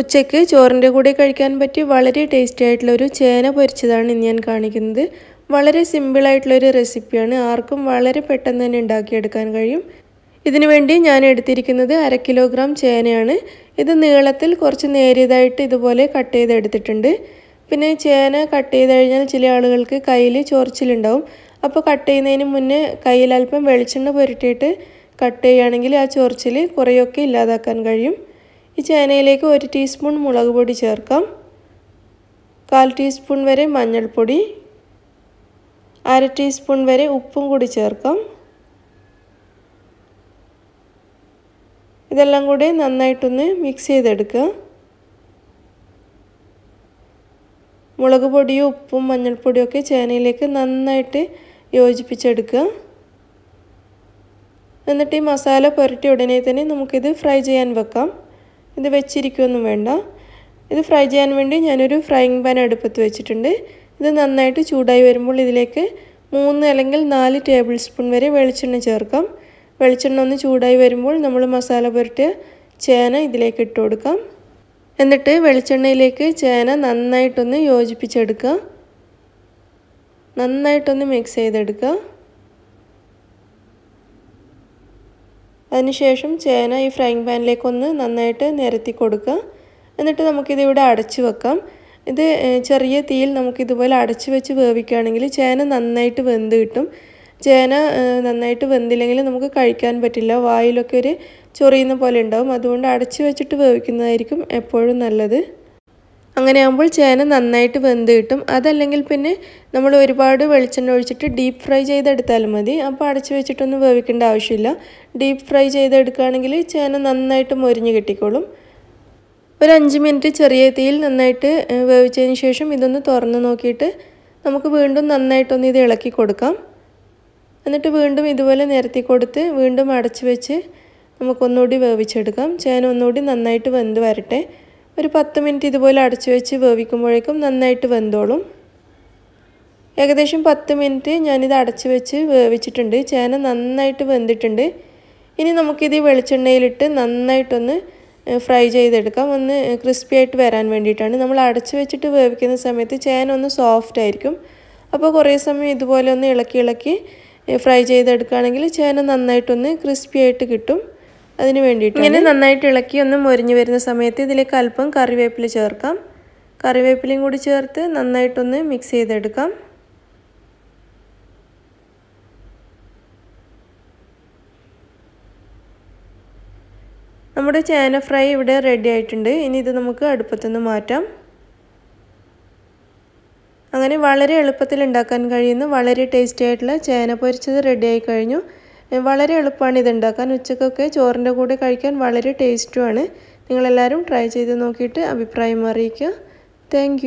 ഉച്ചയ്ക്ക് ചോറിന്റെ കൂടെ കഴിക്കാൻ പറ്റി വളരെ ടേസ്റ്റി ആയിട്ടുള്ള ഒരു ചേന പൊരിച്ചതാണ് ഇന്ന് ഞാൻ കാണിക്കുന്നത്. വളരെ സിമ്പിളായിട്ടുള്ളൊരു റെസിപ്പിയാണ് ആർക്കും വളരെ പെട്ടെന്ന് തന്നെ ഉണ്ടാക്കിയെടുക്കാൻ കഴിയും. ഇതിനു വേണ്ടി ഞാൻ എടുത്തിരിക്കുന്നത് അര കിലോഗ്രാം ചേനയാണ്. ഇത് നീളത്തിൽ കുറച്ച് നേരിയതായിട്ട് ഇതുപോലെ കട്ട് ചെയ്തെടുത്തിട്ടുണ്ട്. പിന്നെ ചേന കട്ട് ചെയ്ത് കഴിഞ്ഞാൽ ചില ആളുകൾക്ക് കയ്യിൽ ചൊറിച്ചിലുണ്ടാവും. അപ്പോൾ കട്ട് ചെയ്യുന്നതിന് മുന്നേ കയ്യിൽ അല്പം വെളിച്ചെണ്ണ പുരട്ടിയിട്ട് കട്ട് ചെയ്യുകയാണെങ്കിൽ ആ ചൊറിച്ചിൽ കുറേയൊക്കെ ഇല്ലാതാക്കാൻ കഴിയും. ഈ ചേനയിലേക്ക് ഒരു ടീസ്പൂൺ മുളക് പൊടി ചേർക്കാം. കാൽ ടീസ്പൂൺ വരെ മഞ്ഞൾപ്പൊടി. അര ടീസ്പൂൺ വരെ ഉപ്പും കൂടി ചേർക്കാം. ഇതെല്ലാം കൂടി നന്നായിട്ടൊന്ന് മിക്സ് ചെയ്തെടുക്കുക. മുളക് പൊടിയും ഉപ്പും മഞ്ഞൾപ്പൊടിയും ഒക്കെ ചേനയിലേക്ക് നന്നായിട്ട് യോജിപ്പിച്ചെടുക്കുക. എന്നിട്ട് ഈ മസാല പുരട്ടിയ ഉടനെ തന്നെ നമുക്കിത് ഫ്രൈ ചെയ്യാൻ വെക്കാം. ഇത് വെച്ചിരിക്കുകയൊന്നും വേണ്ട. ഇത് ഫ്രൈ ചെയ്യാൻ വേണ്ടി ഞാനൊരു ഫ്രൈയിങ് പാൻ അടുപ്പത്ത് വെച്ചിട്ടുണ്ട്. ഇത് നന്നായിട്ട് ചൂടായി വരുമ്പോൾ ഇതിലേക്ക് മൂന്ന് അല്ലെങ്കിൽ നാല് ടേബിൾ സ്പൂൺ വരെ വെളിച്ചെണ്ണ ചേർക്കാം. വെളിച്ചെണ്ണ ഒന്ന് ചൂടായി വരുമ്പോൾ നമ്മൾ മസാല പുരട്ടിയ ചേന ഇതിലേക്ക് ഇട്ട് കൊടുക്കാം. എന്നിട്ട് വെളിച്ചെണ്ണയിലേക്ക് ചേന നന്നായിട്ടൊന്ന് യോജിപ്പിച്ചെടുക്കുക. നന്നായിട്ടൊന്ന് മിക്സ് ചെയ്തെടുക്കുക. അതിനുശേഷം ചേന ഈ ഫ്രൈങ് പാനിലേക്കൊന്ന് നന്നായിട്ട് നിരത്തി കൊടുക്കുക. എന്നിട്ട് നമുക്കിതിവിടെ അടച്ചു വെക്കാം. ഇത് ചെറിയ തീയിൽ നമുക്കിതുപോലെ അടച്ച് വെച്ച് വേവിക്കുകയാണെങ്കിൽ ചേന നന്നായിട്ട് വെന്ത് കിട്ടും. ചേന നന്നായിട്ട് വെന്തില്ലെങ്കിൽ നമുക്ക് കഴിക്കാൻ പറ്റില്ല. വായിലൊക്കെ ഒരു ചൊറിയുന്ന പോലെ ഉണ്ടാവും. അതുകൊണ്ട് അടച്ച് വെച്ചിട്ട് വേവിക്കുന്നതായിരിക്കും എപ്പോഴും നല്ലത്. അങ്ങനെയാകുമ്പോൾ ചേന നന്നായിട്ട് വെന്ത് കിട്ടും. അതല്ലെങ്കിൽ പിന്നെ നമ്മൾ ഒരുപാട് വെളിച്ചെണ്ണ ഒഴിച്ചിട്ട് ഡീപ്പ് ഫ്രൈ ചെയ്തെടുത്താലും മതി. അപ്പോൾ അടച്ചു വെച്ചിട്ടൊന്നും വേവിക്കേണ്ട ആവശ്യമില്ല. ഡീപ്പ് ഫ്രൈ ചെയ്തെടുക്കുകയാണെങ്കിൽ ചേന നന്നായിട്ട് മൊരിഞ്ഞ് കിട്ടിക്കോളും. ഒരു അഞ്ച് മിനിറ്റ് ചെറിയ തീയിൽ നന്നായിട്ട് വേവിച്ചതിന് ശേഷം ഇതൊന്ന് തുറന്ന് നോക്കിയിട്ട് നമുക്ക് വീണ്ടും നന്നായിട്ടൊന്ന് ഇത് ഇളക്കി കൊടുക്കാം. എന്നിട്ട് വീണ്ടും ഇതുപോലെ നിരത്തി കൊടുത്ത് വീണ്ടും അടച്ചു വെച്ച് നമുക്കൊന്നുകൂടി വേവിച്ചെടുക്കാം. ചേന ഒന്നുകൂടി നന്നായിട്ട് വെന്ത് വരട്ടെ. ഒരു പത്ത് മിനിറ്റ് ഇതുപോലെ അടച്ചു വെച്ച് വേവിക്കുമ്പോഴേക്കും നന്നായിട്ട് വെന്തോളും. ഏകദേശം പത്ത് മിനിറ്റ് ഞാനിത് അടച്ചു വെച്ച് വേവിച്ചിട്ടുണ്ട്. ചേന നന്നായിട്ട് വെന്തിട്ടുണ്ട്. ഇനി നമുക്കിത് വെളിച്ചെണ്ണയിലിട്ട് നന്നായിട്ടൊന്ന് ഫ്രൈ ചെയ്തെടുക്കാം. ഒന്ന് ക്രിസ്പി ആയിട്ട് വരാൻ വേണ്ടിയിട്ടാണ്. നമ്മൾ അടച്ചു വെച്ചിട്ട് വേവിക്കുന്ന സമയത്ത് ചേന ഒന്ന് സോഫ്റ്റ് ആയിരിക്കും. അപ്പോൾ കുറേ സമയം ഇതുപോലെ ഒന്ന് ഇളക്കി ഇളക്കി ഫ്രൈ ചെയ്തെടുക്കുകയാണെങ്കിൽ ചേന നന്നായിട്ടൊന്ന് ക്രിസ്പി ആയിട്ട് കിട്ടും. അതിന് വേണ്ടിയിട്ട് ഇങ്ങനെ നന്നായിട്ട് ഇളക്കി ഒന്ന് മൊരിഞ്ഞു വരുന്ന സമയത്ത് ഇതിലേക്ക് അല്പം കറിവേപ്പില ചേർക്കാം. കറിവേപ്പിലയും കൂടി ചേർത്ത് നന്നായിട്ടൊന്ന് മിക്സ് ചെയ്തെടുക്കാം. നമ്മുടെ ചേന ഫ്രൈ ഇവിടെ റെഡി ആയിട്ടുണ്ട്. ഇനി ഇത് നമുക്ക് അടുപ്പത്തുനിന്ന് മാറ്റാം. അങ്ങനെ വളരെ എളുപ്പത്തിൽ ഉണ്ടാക്കാൻ കഴിയുന്ന വളരെ ടേസ്റ്റി ആയിട്ടുള്ള ചേന പൊരിച്ചത് റെഡി ആയി കഴിഞ്ഞു. വളരെ എളുപ്പമാണ് ഇത് ഉണ്ടാക്കാൻ ഉച്ചക്കൊക്കെ ചോറിന്റെ കൂടെ കഴിക്കാൻ വളരെ ടേസ്റ്റുമാണ്. നിങ്ങളെല്ലാവരും ട്രൈ ചെയ്ത് നോക്കിയിട്ട് അഭിപ്രായം അറിയിക്കുക. താങ്ക്